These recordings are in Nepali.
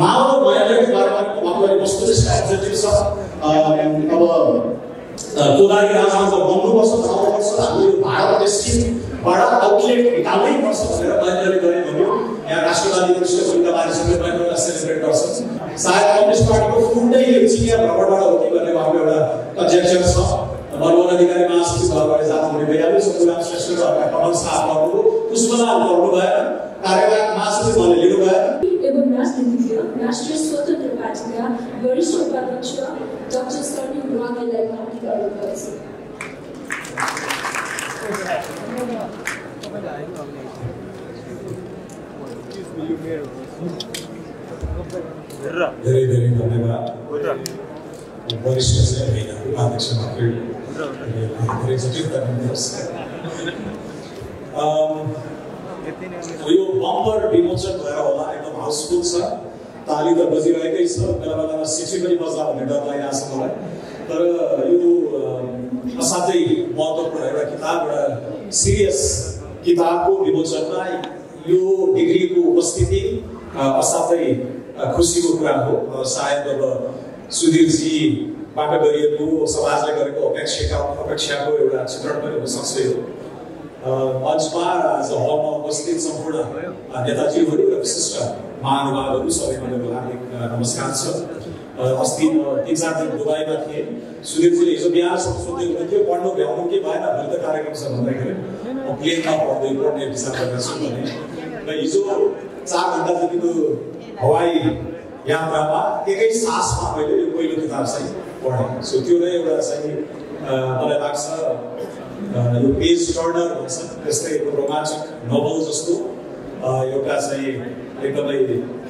माओ भइहाल्यो उहाँको कस्तो चाहिँ एब्जेक्टिभ छ अब कोदारी राजाको बन्नुपर्छ बनाउनुपर्छ। हामीले भारत देशबाट आउटलेट निकाल्नै पर्छ भनेर महेन्द्रले गरे भन्यो। यहाँ राष्ट्रवादी उनका मानिसहरूले महेन्द्रलाई सेलिब्रेट गर्छन्। सायद कम्युनिस्ट पार्टीको फुन्डै यो चिनिया भ्रमणबाट हो कि भन्ने एउटा कन्जेक्चर छ। मनमोहन अधिकारी महासचिव भएर जानुहुने भइहाल्यो सन्तुराम श्रेष्ठ कमल शाह गर्नुभयो पुष्पलाल गर्नु भएन कार्यवाहक महासचिव उहाँले लिनु भएन एवं राजनीतिज्ञ राष्ट्रिय स्वतन्त्र पार्टीका वरिष्ठ उपाध्यक्ष डाक्टर सर्मी उहाँलाई माथि गर्नुभएको छ धेरै धेरै धन्यवाद। वरिष्ठ चाहिँ होइन उपाध्यक्ष मात्रै धेरै दिनुहोस् यो बम्पर विमोचन भएर होला हाउसफुल छ ताली त बजिरहेकै छ बेला बेलामा सिटी पनि बज्ला भन्ने डर लागिरहेको छ मलाई तर यो असाध्यै महत्त्वपूर्ण एउटा किताब एउटा सिरियस किताबको विमोचनमा यो डिग्रीको उपस्थिति असाध्यै खुसीको कुरा हो सायद अब सुधीरजीबाट गरिएको समाजले गरेको अपेक्षाका अपेक्षाको एउटा चित्रण पनि हुनसक्छ यो मञ्चमा आज हलमा उपस्थित सम्पूर्ण नेताजीहरू र विशिष्ट महानुभावहरू मेरो हार्दिक नमस्कार छ अस्ति म तिन चार दिन दुबईमा थिएँ सुधीरजीले हिजो बिहारसम्म सोध्दै हुनुहुन्थ्यो पढ्नु भ्याउनु के भएन भोलि त कार्यक्रम छ भन्दाखेरि म प्लेनमा पढ्दै पढ्ने विचार गर्दैछु भने र हिजो चार घन्टा जतिको हवाई यात्रामा एकै सासमा मैले यो पहिलो किताब चाहिँ पढेँ सो त्यो नै एउटा चाहिँ मलाई लाग्छ यो पेज टर्नर भन्छ त्यस्तै रोमाञ्चक नोभल जस्तो एउटा चाहिँ एकदमै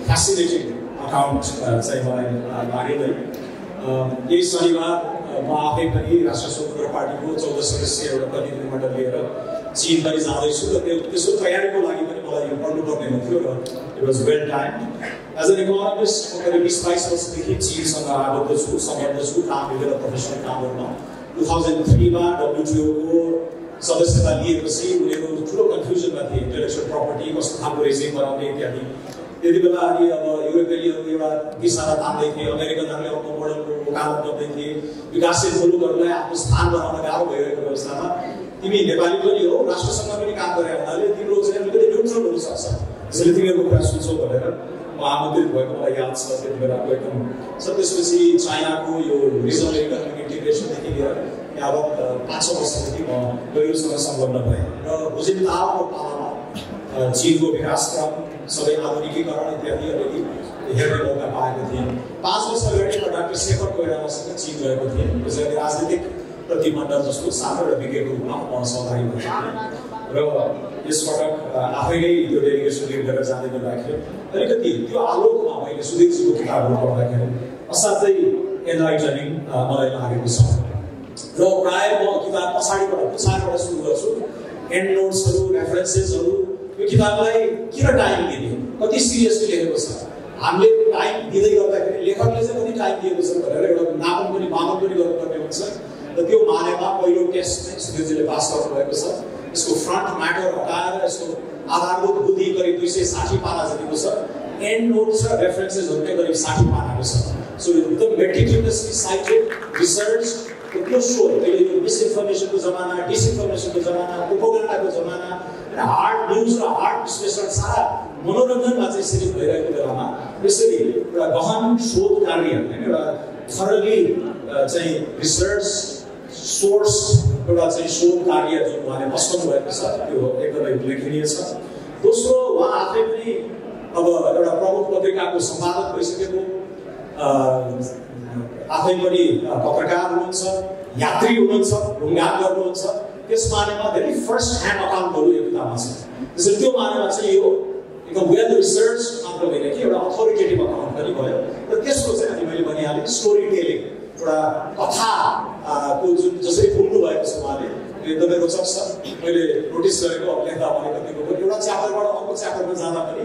फेसिनेटिङ अकाउन्ट चाहिँ मलाई अ, लाग्यो नै अ, यही शनिबार म आफै पनि राष्ट्रिय स्वतन्त्र पार्टीको चौध सदस्यीय एउटा प्रतिनिधिमण्डल लिएर चिन पनि जाँदैछु र त्यो त्यसको तयारीको लागि पनि मलाई यो पढ्नुपर्ने हुन्थ्यो र it was well time as an economist म करिब बिस बाइस वर्षदेखि चिनसँग आबद्ध छु सम्बद्ध छु काम विभिन्न प्रोफेसनल कामहरूमा टु थाउजन्ड थ्रीमा डब्लुटिओको सदस्यता लिएपछि उनीहरू ठुलो कन्फ्युजनमा थिए इन्टेलेक्चुअल प्रपर्टी कस्तो खालको रेजिम बनाउने इत्यादि त्यति बेला अनि अब युरोपेलीहरू एउटा दिशामा तान्दै थिए अमेरिकनहरूले अर्को मोडलको वकालत गर्दै थिए विकासशील मुलुकहरूलाई आफ्नो स्थान बनाउन गाह्रो भइरहेको अवस्थामा तिमी नेपाली पनि हो राष्ट्रसँग पनि काम गरे हुनाले तिम्रो चाहिँ अलिकति न्युट्रल हुनसक्छ त्यसैले तिमीहरूको कुरा सुन्छौ भनेर म आमन्त्रित भएको मलाई याद छ त्यति बेलाको एकदम छ त्यसपछि चाइनाको यो रिजनल इकोनोमिक इन्टिग्रेसनदेखि लिएर यावत पाँच वर्षदेखि म गहिरोसँग संलग्न भएँ। र भुजिन्ताको पालामा चिनको विकासक्रम सबै आधुनिकीकरण इत्यादि अलिअलि हेर्ने मौका पाएको थिएँ। पाँच वर्ष अगाडि म डाक्टर शेखर कोइरालासँग चिन गएको थिएँ। त्यसै गरी राजनीतिक प्रतिमण्डल जस्तो सानो एउटा विज्ञको रूपमा म सहभागी भएको थिएँ र यसपटक अ, आफै नै त्यो डेलिगेसन लिड गरेर जाँदै गर्दाखेरि अलिकति त्यो आलोकमा मैले सुधीरजीको किताबहरू पढ्दाखेरि असाध्यै एनलाइटनिङ मलाई लागेको छ र प्राय म किताब पछाडिबाट पछाडिबाट सुरु गर्छु एन्ड नोट्सहरू रेफरेन्सेसहरू यो किताबलाई किन टाइम दिने कति सिरियसली लेखेको छ हामीले टाइम दिँदै गर्दाखेरि लेखकले चाहिँ कति टाइम दिएको छ भनेर एउटा नापन पनि मापन पनि गर्नुपर्ने हुन्छ र त्यो मानेमा पहिलो टेस्ट चाहिँ सुधीरजीले पास गर्नुभएको छ यसको फ्रन्ट म्याटर हटाएर यसको आधारभूत बुद्धि करिब दुई सय साठी पाना जतिको छ एन्ड नोट्स र रेफरेन्सेसहरू चाहिँ करिब साठी पानाको छ सो एकदम मेटिकुलसली साइटेड रिसर्च त्यो सो अहिले यो मिसइन्फर्मेसनको जमाना डिसइन्फर्मेसनको जमाना उपगण्डाको जमाना र हार्ड न्युज हार्ड विश्लेषण सारा मनोरञ्जनमा चाहिँ सिरिप भइरहेको बेलामा यसरी एउटा गहन शोध कार्य होइन एउटा थरली चाहिँ रिसर्च सोर्स एउटा चाहिँ शोध कार्य जुन उहाँले बस्नु भएको छ त्यो एकदमै उल्लेखनीय छ दोस्रो उहाँ आफै पनि अब एउटा प्रमुख पत्रिकाको सम्पादक भइसकेको आफै पनि पत्रकार हुनुहुन्छ यात्री हुनुहुन्छ ढुङ्गान गर्नुहुन्छ। त्यस मानेमा धेरै फर्स्ट ह्यान्ड अकाउन्टहरू यो किताबमा छ त्यसैले त्यो मानेमा चाहिँ यो एकदम वेल रिसर्च मात्र होइन कि एउटा अथोरिटेटिभ अकाउन्ट पनि भयो। र त्यसको चाहिँ अनि मैले भनिहालेँ स्टोरी टेलिङ एउटा कथा को जुन जसरी भएको छ उहाँले एकदमै रोचक छ। मैले नोटिस गरेको अब लेख्दा मैले कतिको पनि। एउटा च्याप्टरबाट अर्को च्याप्टरमा जाँदा पनि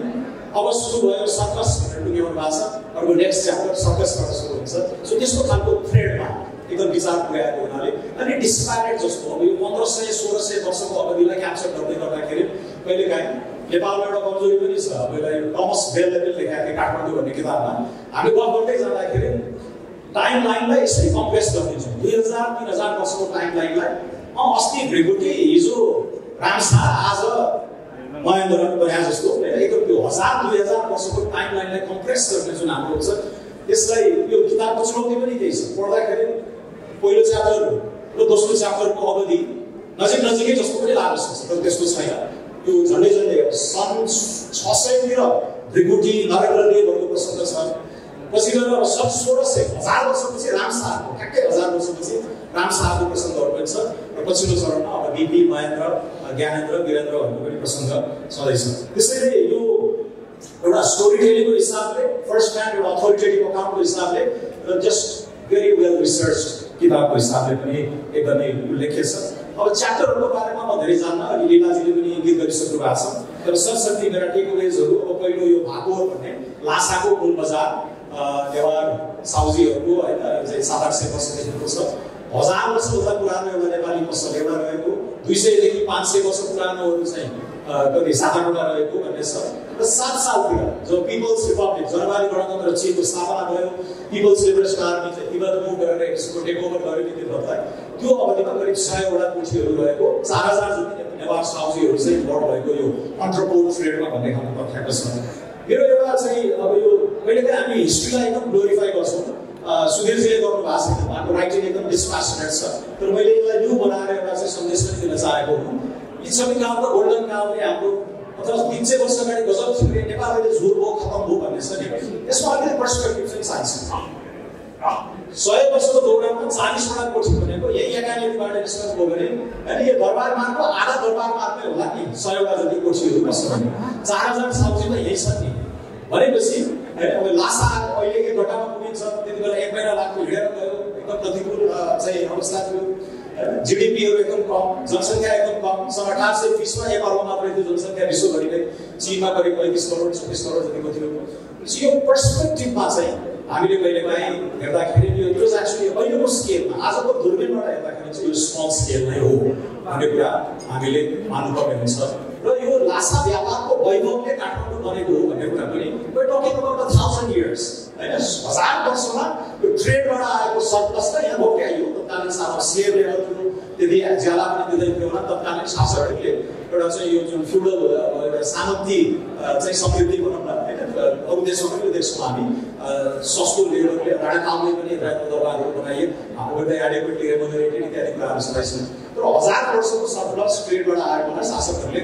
अब सुरु भयो सर्कस भनेर टुङ्ग्याउनु भएको छ। अर्को नेक्स्ट च्याप्टर सर्कसबाट सुरु हुन्छ। सो त्यस्तो खालको थ्रेडमा एकदम विचार पुर्याएको हुनाले अनि डिस्प्यारेट जस्तो अब यो पन्ध्र सय सोह्र सय वर्षको अवधिलाई क्याप्चर गर्दै गर्दाखेरि कहिलेकाहीँ नेपालमा एउटा कमजोरी पनि छ। अब यसलाई टमस बेलले पनि लेखाएको थिएँ काठमाडौँ भन्ने किताबमा। हामी गफ गर्दै जाँदाखेरि टाइम लाइनलाई यसरी कम्प्रेस गरिदिन्छौँ। दुई हजार तिन हजार वर्षको टाइम लाइनलाई अँ अस्ति भ्रिगुटी हिजो रामसा आज महेन्द्र बना जस्तो। होइन एकदम हजार दुई हजार वर्षको टाइम लाइनलाई कम्प्रेस गर्ने जुन हाम्रो छ यसलाई यो किताबको चुनौती पनि त्यही छ पढ्दाखेरि पहिलो च्याप्टर र दोस्रो च्याप्टरको अवधि नजिक नजिकै जस्तो पनि लाग्न सक्छ तर त्यस्तो छैन यो झन्डै झन्डै सन् छ सयतिर भृगुटी नरेन्द्र देवहरूको प्रसङ्ग छ पछि गएर सन् सोह्र सय हजार वर्षपछि रामशाहको ठ्याक्कै हजार वर्षपछि रामशाहको प्रसङ्गहरू पनि छ र पछिल्लो चरणमा अब बिपी महेन्द्र ज्ञानेन्द्र वीरेन्द्रहरूको पनि प्रसङ्ग छँदैछ त्यसैले यो एउटा स्टोरी टेलिङको हिसाबले फर्स्ट ह्यान्ड एउटा अथोरिटेटिभ अकाउन्टको हिसाबले र जस्ट भेरी वेल रिसर्च किताबको हिसाबले पनि एकदमै उल्लेख्य छ। अब च्याप्टरहरूको बारेमा म धेरै जान्न अनि लिलाजीले पनि इङ्गित गरिसक्नु भएको छ। तर सरस्वती मेरा टेकअवेजहरू अब पहिलो यो भागोर भन्ने लासाको कुल बजार नेवार साउजीहरूको होइन सात आठ सय वर्षदेखिको छ। हजार वर्षभन्दा पुरानो एउटा नेपाली पसल एउटा रहेको दुई सयदेखि पाँच सय वर्ष पुरानोहरू चाहिँ कति सात आठवटा रहेको भन्ने छ। र सात सालतिर जो पिपल्स रिपब्लिक जनवारी गणतन्त्र चिनको स्थापना भयो people's liberation army Tibet move गरेर यसको टेक ओभर गर्यो तिब्बतलाई त्यो अवधिमा करिब सयवटा कोठीहरू रहेको चार हजार जति नेवार साउजीहरू चाहिँ बढ भएको यो अन्टरपोल ट्रेडमा भन्ने खालको प्रख्यात छ मेरो एउटा चाहिँ अब यो कहिलेकाहीँ हामी हिस्ट्रीलाई एकदम ग्लोरिफाई गर्छौँ सुधीरजीले गर्नु भएको छैन उहाँको राइटिङ एकदम डिस्प्यासनेट छ तर मैले यसलाई न्यू बनाएर एउटा चाहिँ सन्देश पनि दिन चाहेको हुँ यी सबै काम र गोल्डन कामले हाम्रो अथवा तिन सय वर्ष अगाडि गजब थियो नेपाल अहिले झुर भयो खतम भयो भन्ने छ नि यसमा अलिकति पर्सपेक्टिभ चाहिँ चाहिन्छ सय वर्षको दौडामा चालिसवटा कोठी भनेको यही एकाडेमीबाट निस्कनु भयो भने होइन यो दरबार मार्गको आधा दरबार मार्गमै होला नि सयवटा जति कोठीहरू बस्छ भने चार हजार साउजी त यही छ नि भनेपछि होइन अब लासा अहिले एक घन्टामा पुगिन्छ त्यति बेला एक महिना लाग्थ्यो हिँडेर गयो एकदम प्रतिकूल चाहिँ अवस्था थियो जिडिपीहरू एकदम कम जनसङ्ख्या एकदम कम सन् अठार सय बिसमा एक अर्ब मात्रै थियो जनसङ्ख्या विश्वभरिकै चिनमा करिब पैँतिस करोड छब्बिस करोड जतिको थियो। यो पर्सपेक्टिभमा चाहिँ हामीले कहिले काहीँ हेर्दाखेरि यो इट एक्चुली अहिलेको स्केलमा आजको दुर्बिनबाट हेर्दाखेरि चाहिँ यो स्मल स्केल नै हो भन्ने कुरा हामीले मान्नुपर्ने हुन्छ। र यो लासा व्यापारको वैभवले काठमाडौँ बनेको हो भन्ने कुरा पनि थाउजन्ड इयर्स होइन हजार वर्षमा यो ट्रेडबाट आएको सरप्लसलाई यहाँ भोग्याइयो तत्कालीन साथमा स्लेभ लेभल थियो त्यति ज्याला पनि दिँदै थियो होला तत्कालीन शासकहरूले एउटा चाहिँ यो जुन फ्युडल एउटा सामन्ती चाहिँ समृद्धि भनौँ न होइन अरू देशमा पनि देख्छौँ हामी सस्तो लेभलले राणा कामले पनि दरबारहरू बनाइए गर्दै एडेक्वेटली रेमोनरेटेड इत्यादि कुराहरू तर हजार वर्षको सरप्लस ट्रेडबाट आएकोमा शासकहरूले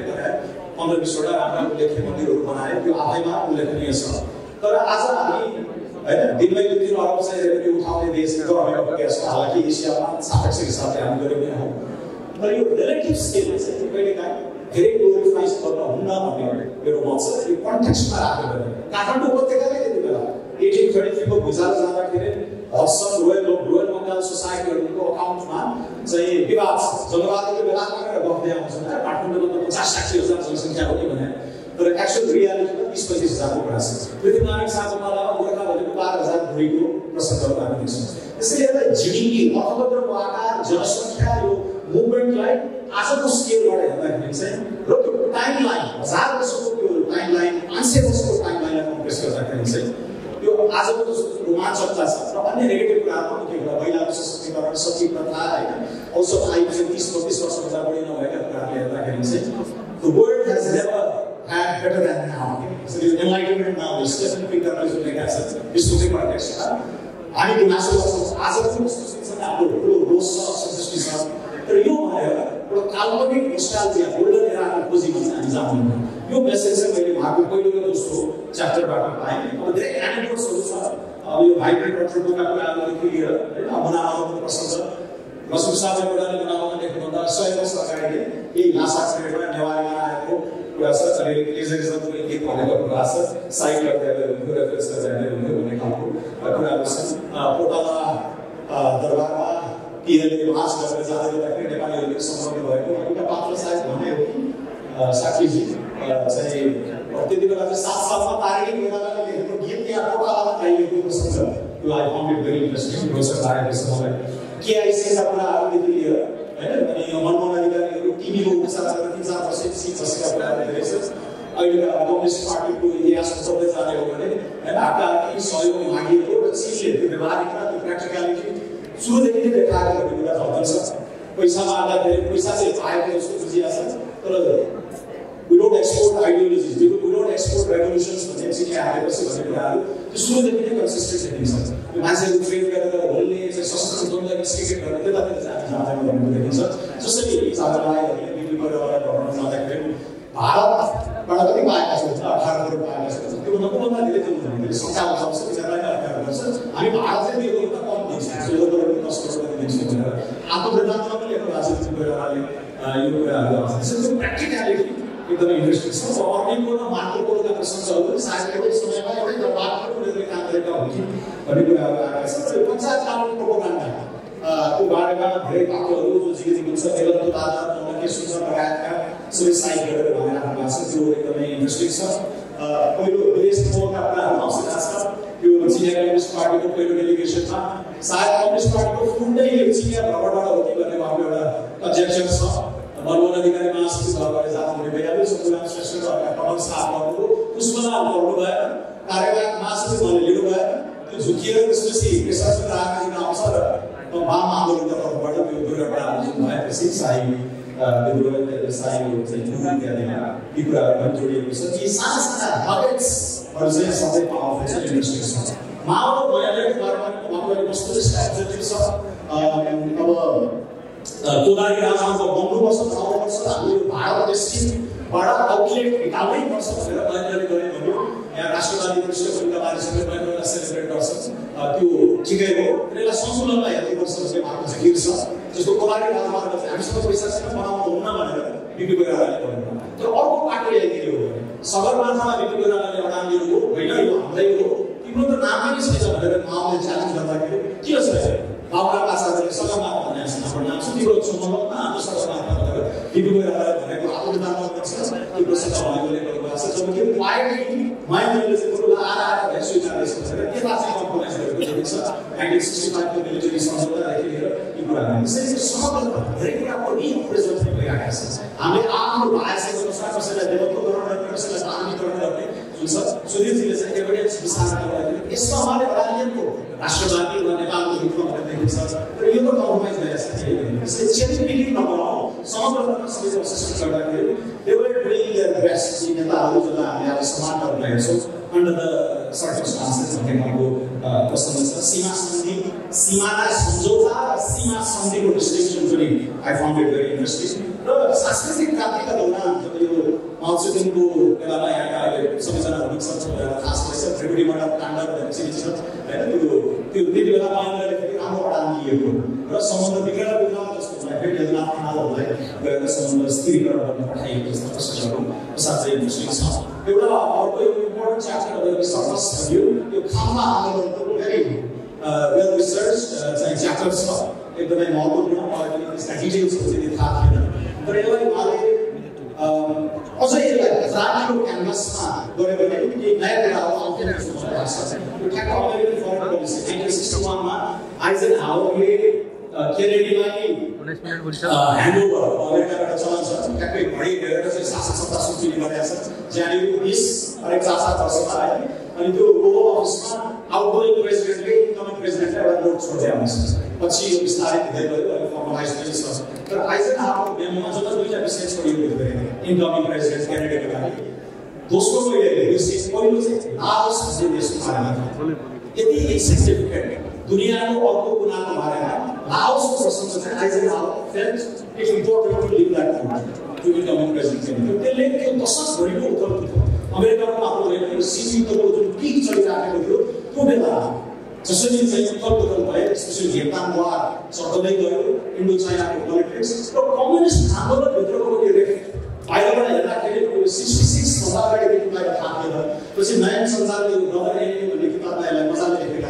पन्ध्र बिसवटा राम्रा उल्लेख्य मन्दिरहरू बनाए त्यो आफैमा उल्लेखनीय छ तर आज हामी तिन अरब चाहिँ रेभेन्यू उठाउने देश गभर्मेन्ट अफ इन्डिया छ हालाकि एसियामा सापेक्ष हिसाबले हामी तर यो रिलेटिभ स्केलमा चाहिँ कहिले काहीँ धेरै ग्लोरिफाइज गर्न हुन्न भन्ने मेरो मत छ यो कन्टेक्स्टमा राखेर काठमाडौँ उपत्यकाले त्यति बेला। एटिन थर्टी भुइँचालो जाँदाखेरि हसन रोयल रोयल बङ्गाल सोसाइटीहरूको अकाउन्टमा चाहिँ विवाद जनवादको बेलामा गएर गफ दिएर आउँछ काठमाडौँमा त पचास साठी हजार जनसङ्ख्या तर एक्चुअल रियालिटीमा बिस पच्चिस हजारको कुरा छ। भुइँको प्रसङ्गहरू हामी देख्छौँ त्यसैले यसलाई जिडिपी अर्थतन्त्रको आकार जनसङ्ख्या यो मुभमेन्टलाई आजको स्केलबाट हेर्दाखेरि चाहिँ र त्यो टाइम लाइन हजार वर्षको त्यो टाइम लाइन पाँच सय वर्षको टाइम लाइनलाई कम्प्रेस गर्दाखेरि चाहिँ त्यो आजको जस्तो रोमाञ्चकता छ र अन्य नेगेटिभ कुराहरू मुख्य कुरा महिलाको सशक्तिकरण सचिव प्रथा होइन? आयु चाहिँ तिस बत्तिस वर्षभन्दा बढी नभएका कुराहरूले हेर्दाखेरि चाहिँ The world has never had better than now. So the enlightenment now is definitely the जुन लेखा छ विश्व चाहिँ कन्टेक्स्ट हामी गुनासो गर्छौँ आजको कस्तो हाम्रो रोष छ सन्तुष्टि छ तर यो भएर एउटा काल्पनिक नोस्टाल्जिया गोल्डन एराको खोजीमा चाहिँ हामी जाँदैनौँ यो मेसेज चाहिँ मैले उहाँको पहिलो र दोस्रो च्याप्टरबाट पाएँ अब धेरै एनिमल्सहरू छ अब यो भाइब्रेन्ट कन्ट्रोलका कुराहरूदेखि लिएर होइन मुनामाको प्रसङ्ग रसुल साहब एउटाले मुनामामा लेख्नुभन्दा सय वर्ष अगाडि यही श्रेणीमा नेवारीमा आएको गीत भनेको कुरा छ? साइड गर्दै हुन्थ्यो रेफरेन्स भन्ने कुराहरू छन् पोटला दरबारमा तिनीहरूले मास गरेर जाँदै गर्दाखेरि नेपालीहरूले सम्बन्ध भएको। एउटा पात्र सायद भने हो। साक्षीजी चाहिँ त्यति बेला चाहिँ सात सालमा तारिणी मेलाले लेखेको गीत त्यहाँ कोटालामा गाइएको प्रसङ्ग छ त्यो I found it very interesting रोचक लागेको छ मलाई। केआइसीका कुराहरूदेखि लिएर होइन अनि यो मनमोहन टिभीको उपचार तिन चार वर्षपछि बसेका कुराहरू धेरै छ अहिलेका कम्युनिस्ट पार्टीको इतिहास जाने हो भने होइन हातलाई सहयोग मागिएको र चिनले त्यो व्यवहारिकता त्यो प्र्याक्टिकलिटी सुरुदेखि नै देखाएको भन्ने कुरा झल्कन्छ पैसामा आउँदाखेरि पैसा चाहिँ पाएको छ तर export ideologies, we don't export revolutions भन्ने चिठी आएपछि भन्ने कुराहरू त्यो सुरुदेखि नै कन्सिस्टेन्ट त्यो मान्छेहरू ट्रेन गरेर बोल्ने चाहिँ सशस्त्र द्वन्द्व इन्स्टिगेट गरेर त्यतातिर देखिन्छ जसरी चावलाईहरूले बिक्री गरेर भ्रमण जाँदाखेरि भारतबाट कति पाएका छौँ अठार करोड पाएका छौँ। त्योभन्दा त्योभन्दा धेरै त्यो हुँदैन सञ्चालन चल्छ तिनीहरूलाई अठार गर्छ हामी भारत चाहिँ दिएको भन्दा कम दिन्छ चौध करोड दस करोड दिन्छ भनेर आत्मवृद्धान्तमा पनि लेख्नु भएको छ। गएर यो कुराहरू आउँछ त्यो प्र्याक्टिकलिटी एकदमै इन्ट्रेस्टिङ छ। अर्को र मार्कोपोलोका प्रशंसाहरू एउटै समयमा एउटै काम गरेका हुन् भन्ने कुराहरू आएका छन् र पञ्चायत कानुन प्रोपोगान्डा बारेमा धेरै पात्रहरू जो जीवित हुन्छ बेलन्तो दादा के सुन्छ लगायतका सबै साइडहरू भनेर राख्नु भएको छ त्यो एकदमै इन्ट्रेस्टिङ छ। पहिलो विदेश मोडका कुराहरू आउँछ छ। यो चिनिया कम्युनिस्ट पार्टीको पहिलो डेलिगेसनमा सायद कम्युनिस्ट पार्टीको फुन्डै चिनिया भ्रमणबाट हो कि भन्ने उहाँको एउटा अध्यक्ष छ। मनमोहन अधिकारी महासचिव भएर जानुहुने भइहाल्यो सन्तुराम श्रेष्ठ कमल शाह गर्नुभयो पुष्पना गर्नुभयो कार्यवाहक महासचिव उहाँले लिनुभयो। झुकिएर त्यसपछि आउँछ र तर्फबाट त्यो दुर्घटनाहरू जुन भएपछि भारत देशबाट निकाल्नै पर्छ यहाँ राष्ट्रवादी दृष्टिकोणका मानिसहरूले पनि एउटा सेलिब्रेट गर्छन् त्यो ठिकै हो त्यसलाई सन्तुलनलाई हेर्नुपर्छ भन्ने उहाँको जिकिर छ जस्तो कोलारी राजमार्ग चाहिँ हामीसँग पैसा छैन बनाउनु हुन्न भनेर बिपी कोइरालाले भन्नुभयो तर अर्को पार्टीले यदि हो सगरमाथामा बिपी कोइरालाले अडान दिनु हो होइन यो हाम्रै हो तिम्रो त नामै नै छैन भनेर माओले च्यालेन्ज गर्दाखेरि के छ बाबुरा पासाहरूले सगरमाथा भन्ने हाम्रो नाम छ तिम्रो सम्बन्धमा हाम्रो सगरमाथा भनेर बिपी कोइराला भनेको आत्मदानमा छ तिम्रो भनेकोले गर्नुभएको छ जब कि क्वाइटली महेन्द्रले चाहिँ बरु आएर आएर भए स्वीकार्दैछ भनेर त्यसलाई चाहिँ कम्प्रोमाइज गरेको देखिन्छ नाइन्टिन सिक्सटी फाइभको मिलिटरी सम्झौतादेखि लिएर यी कुराहरू त्यसरी समग्र धेरै कुराको रिप्रेजेन्ट भइरहेका छ हामीले आफ्नो भाषाको अनुसार कसैलाई डेभलपकरण गर्ने कसैलाई दानीकरण गर्ने जुन छ सुधीरजीले चाहिँ एभिडेन्स विचार गर्दाखेरि यसमा उहाँले अडालियनको राष्ट्रवादी वा नेपालको हितमा भनेर देखिन्छ र यो त कम्प्रोमाइज भइरहेको छ त्यसले चेन्ज पिकिङ नबनाऊ समग्र रूपमा सबै कोसिस गर्दाखेरि they were doing their best यी नेताहरू जसलाई हामीले अब समान गर्न हेर्छौँ अन्डर द सर्कमस्टान्सेस भन्ने खालको प्रसङ्ग छ सीमा सन्धि सीमाना सम्झौता र सीमा सन्धिको डिस्टिङसन पनि I found it very interesting र सांस्कृतिक क्रान्तिका दौरान जब यो माउसेतुङको बेलामा यहाँका अहिले सबैजना हुनुहुन्छ खास भएछ त्रिपुटीबाट काण्ड भनेर चिनिन्छ होइन त्यो त्यो त्यति बेला पानीले फेरि राम्रो अडान दिएको र सम्बन्ध बिग्रेर बिग्रेर जस्तो हुँदा फेरि यदि आफूलाई गएर सम्बन्ध स्थिरीकरण गर्न पठाइएको जस्तो प्रश्नहरू साँच्चै इन्ट्रेस्टिङ छ एउटा अर्को इम्पोर्टेन्ट च्याप्टर तपाईँको सर्कस भन्यो यो खाममा आन्दोलनको भेरी वेल रिसर्च चाहिँ च्याप्टर छ एकदमै महत्त्वपूर्ण मलाई पनि त्यसका डिटेल्सहरू चाहिँ थाहा थिएन तर यसलाई उहाँले अझै यसलाई फ्राकिलो क्यानभासमा गऱ्यो भने केही नयाँ कुराहरू आउँदैन जस्तो मलाई लाग्छ यो ठ्याक्क American foreign policy nineteen sixty वानमा आइजन हावरले ह्यान्डओभर अमेरिकाबाट चलन छ। ठ्याक्कै घडी हेरेर चाहिँ शासन सत्ता सुत्रिने गरेका छ। जनवरी बिस हरेक चार सात वर्षमा है अनि त्यो ओभल अफिसमा आउटगोइङ प्रेसिडेन्टले इन्कमिङ प्रेसिडेन्टलाई एउटा नोट छोड्दै आउँछ पछि यो विस्तारित हुँदै गयो अहिले फर्मलाइज पनि छ। तर आइजन हावरको मेमोमा जब दुईवटा विषय छोडिएको थियो इन्कमिङ प्रेसिडेन्ट क्यान्डिडेटको लागि। दोस्रो मैले विशेष पहिलो चाहिँ लाओस देशको बारेमा यति सिग्निफिकेन्ट दुनियाँको अर्को कुनाको बारेमा त्यो दशकभरिको उत्तर अमेरिकाको आफ्नो जुन बाहिरबाट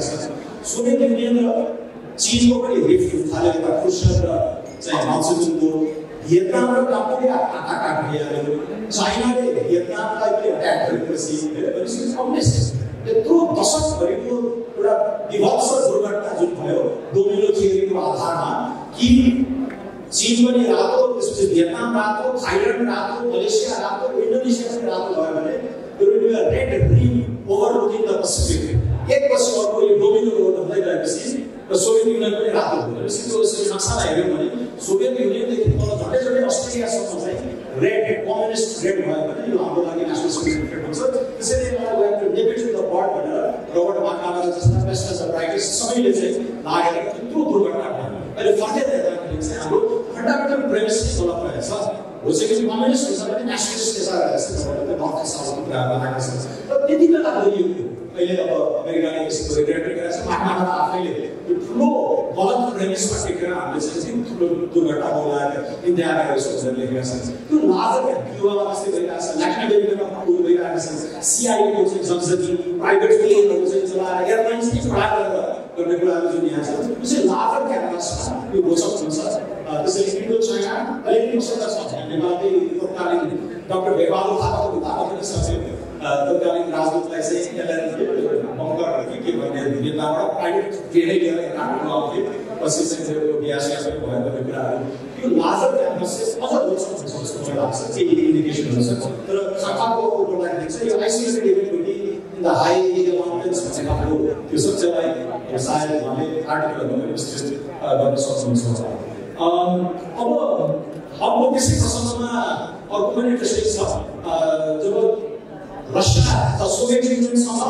सोभियत युनियन र चिनको पनि रिफ्ट थाल्यो यता खुर्सर र चाहिँ माउसेतुङको भियतनाम र कम्पोडिया आटाकाट भइहाल्यो चाइनाले भियतनामलाई पनि एट्याक गरेपछि यत्रो दशकभरिको एउटा विभत्स दुर्घटना जुन भयो डोमिनो थियोरीको आधारमा कि चीन पनि रातो त्यसपछि भियतनाम रातो थाइल्यान्ड रातो मलेसिया रातो इन्डोनेसिया पनि रातो भयो भने looking the Pacific. एक पछि अर्को यो डोमिनो रोड हुँदै गएपछि र सोभियत युनियन पनि रातो हुँदो रहेछ त्यो भने सोभियत युनियनदेखि तल झन्डै झन्डै अस्ट्रेलियासम्म चाहिँ रेड कम्युनिस्ट रेड भयो भने यो हाम्रो लागि नेसनल हुन्छ त्यसैले मलाई द भनेर रोबर्ट जस्ता सबैले चाहिँ लागेर त्यत्रो दुर्घटना भयो अहिले चाहिँ हाम्रो फन्डामेन्टल प्रेमिस हो कम्युनिस्ट भने नेसनलिस्ट कुराहरू त्यति बेला गरिएको अहिले अब अमेरिकाले यसको रिग्रेट गरेको छ माकाबा आफैले यो ठुलो गलत प्रेमिसमा टेकेर हामीले चाहिँ ठुलो दुर्घटना बोलाएर इन्डियाका रिसोर्सहरू लेखेका छन् त्यो लाजर क्युबामा जस्तै भइरहेको छ ल्याटिन अमेरिकामा ठुलो भइरहेको छ सिआइएको चाहिँ जनसकी प्राइभेट प्लेनहरू चाहिँ चलाएर एयरलाइन्स खडा गरेर गर्ने कुराहरू जुन यहाँ छ त्यो चाहिँ लाजर क्यानभासमा यो रोचक हुन्छ त्यसैले इन्डो चाइना अलिकति मसौदा छ नेपालले तत्कालीन डक्टर भेगबहादुर थापाको भित्तामा पनि सक्यो तत्कालीन राजदूतलाई चाहिँ यसलाई बङ्कर के के भन्ने भियतनामबाट प्राइभेट ट्रेनै लिएर काठमाडौँ आउँथ्यो पछि चाहिँ त्यो बिहा सिहा पनि भयो भन्ने कुराहरू यो लाजर क्याम्पस चाहिँ अझ हुन्छ जस्तो मलाई लाग्छ इन्डिकेसन हुन्छ तर खाताको गर्दाखेरि चाहिँ यो आइसोलेटेड इभेन्ट हो कि इन द हाई माउन्टेन्स भन्ने खालको त्यो सबैलाई सायद उहाँले आर्टिकलहरूमा पनि गर्न सक्नुहुन्छ अब अब त्यसै प्रसङ्गमा अर्को पनि इन्ट्रेस्टिङ छ जब रसिया र सोभियत युनियनसँग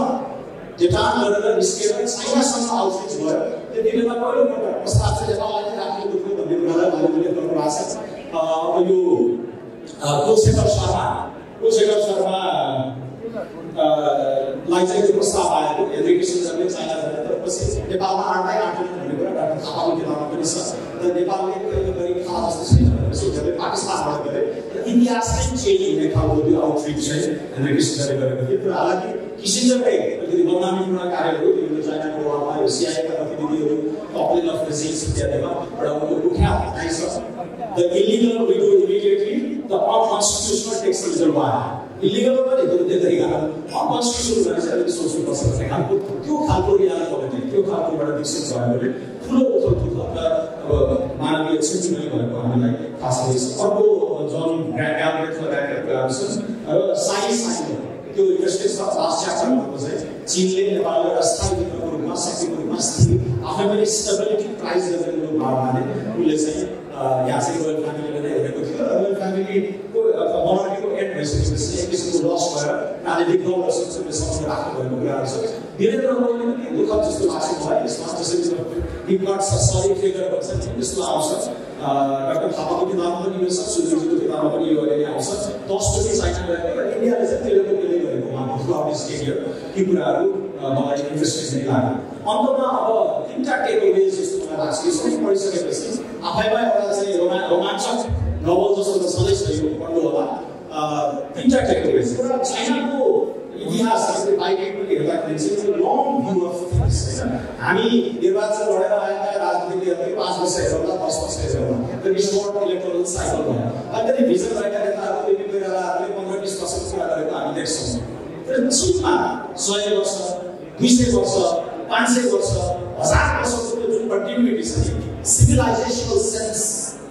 जेटान गरेर निस्केर चाइनासँग आउटरिच भयो। त्यति बेला पहिलोपल्ट चाहिँ नेपाललाई राखिएको थियो भन्ने कुरालाई उहाँले गर्नु भएको छ। यो कुलशेखर शर्मा कुलशेखर शर्मा चाहिँ त्यो प्रस्ताव आएको। एजुकेसन गर्ने चाइना तर नेपालमा आँटेन भन्ने कुरा डाक्टर पनि छ। छैन उनीहरूले पाकिस्तानबाट गरे र इतिहास चेन्ज हुने खालको त्यो आउटरिच चाहिँ एजुकेसनले गरेको थियो तर हालाकि किसिमकै अलिकति बदनामीपूर्ण कार्यहरू त्यो चाइनाको वामा यो सिआइएका प्रतिनिधिहरू कप्लेन अफ रेजिम्स इत्यादिमा एउटा उनको कुख्यात आइछ the illegal we do immediately the unconstitutional takes reserve illegal पनि त्यो तरिका अनकन्स्टिट्युसनल चाहिँ अलिकति सोच्नुपर्छ भन्ने खालको त्यो खालको रियालिटी भने त्यो खालकोबाट विकसित भयो भने ठुलो उथल अब मानवीय पनि भएको हामीलाई थाहा छँदैछ अर्को जन लगाएका कुराहरू छन् र साइन्स त्यो इन्ट्रेस्टेड छ च्याप्टरको चाहिँ चिनले नेपाललाई एउटा स्थायी रूपमा शक्तिको रूपमा स्थिति आफै पनि स्टेबिलिटी प्राइज लेभलको भावनाले उसले चाहिँ यहाँ चाहिँ रोयल फ्यामिलीले नै हेरेको थियो। र रोयल फ्यामिलीको किसिमको लस राजनीतिक दल र संसदले सँगै राख्नु भएको कुराहरू छ वीरेन्द्र मोदीले पनि दुःख जस्तो लाग्छ मलाई यसमा जसरी डिपकार्ड सरी फिगर भन्छ त्यस्तो आउँछ डाक्टर थापाको किताबमा पनि यो छ सुजुजीको किताबमा पनि यो अहिले आउँछ दसचोटि र इन्डियाले चाहिँ त्यसले त्यसले गरेको स्टेडियम ती कुराहरू मलाई इन्ट्रेस्टिङ नै लाग्यो अन्तमा अब तिनवटा टेबल वेज जस्तो मलाई लाग्छ यो सबै पढिसकेपछि आफैमा एउटा चाहिँ रोमा जस्तो त सधैँ यो पढ्नु होला तिनवटा टेबल वेज एउटा चाइनाको इतिहास बाइकिङ पनि हेर्दाखेरि चाहिँ लङ भ्यू अफ थिङ्स होइन हामी निर्वाचन लडेर आएका राजनीतिकहरूले पाँच वर्ष हेरौँला दस वर्ष हेरौँला त्यो रिसोर्ट इलेक्ट्रोनिक साइकल भयो अलिकति भिजन रहेका नेताहरूले बिपी कोइरालाहरूले पन्ध्र बिस वर्षको कुरा गरेको हामी देख्छौँ तर चिनमा सय वर्ष दुई सय वर्ष पाँच सय वर्ष हजार वर्षको जुन कन्टिन्युटी छ सिभिलाइजेसनल सेन्स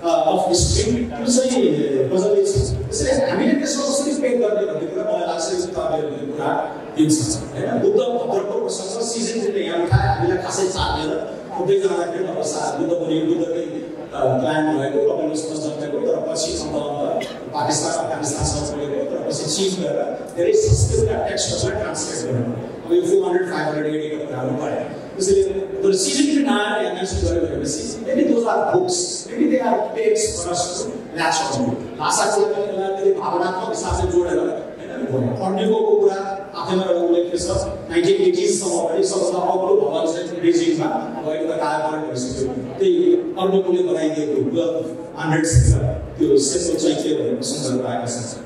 अफ त्यो चाहिँ मजाले त्यसैले हामीले त्यसमा कसरी पेक गर्ने भन्ने कुरा मलाई लाग्छ यो तपाईँहरूले कुरा दिन्छ होइन बुद्ध भद्रको प्रसङ्ग सिजनले यहाँ उठाए हामीलाई खासै चाहेर उठ्दै जाँदाखेरि अब बुद्ध पनि बुद्धकै प्लान भएको कम्युनिस्टमा जन्मेको तर पछि पाकिस्तान अफगानिस्तानसँग पुगेको तर पछि चिज गएर धेरै ट्रान्सलेट गरेर अब यो फोर हन्ड्रेड फाइभ हन्ड्रेड एटीका कुराहरू पढे त्यसैले तर सिजन पनि नआएर यहाँ मेन्सन गऱ्यो भनेपछि maybe those are books maybe they are page for us to latch on भाषाको लागि भावनात्मक हिसाबले जोडेर होइन पढ्नेको कुरा आफैमा एउटा उल्लेख्य छ नाइन्टिन एटिजसम्म पनि सबभन्दा अग्लो भवन चाहिँ बेजिङमा भएको त कायाकरण भइसक्यो त्यही अर्नोकोले बनाइदिएको हन्ड्रेड त्यो सेतो चैत्य भनेको सन्दर्भ आएका छन्